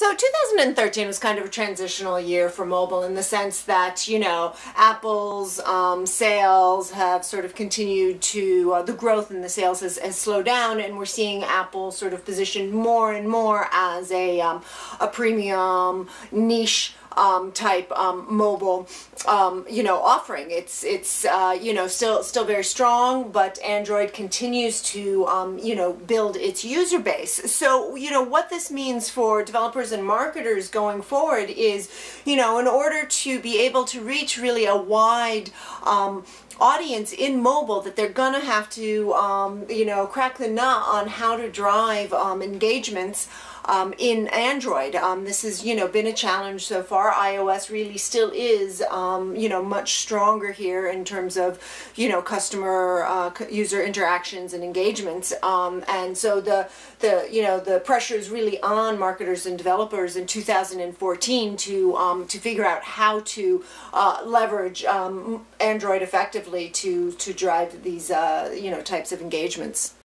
So 2013 was kind of a transitional year for mobile in the sense that, you know, Apple's um, sales have sort of continued to, uh, the growth in the sales has, has, slowed down and we're seeing Apple sort of positioned more and more as a, um, a premium niche um, type um, mobile, um, you know, offering. It's it's uh, you know still still very strong, but Android continues to um, you know build its user base. So you know what this means for developers and marketers going forward is, you know, in order to be able to reach really a wide um, audience in mobile that they're going to have to, um, you know, crack the nut on how to drive um, engagements um, in Android. Um, this has, you know, been a challenge so far. iOS really still is, um, you know, much stronger here in terms of, you know, customer uh, user interactions and engagements. Um, and so the, the, you know, the pressure is really on marketers and developers in 2014 to, um, to figure out how to uh, leverage um, Android effectively to, to drive these, uh, you know, types of engagements.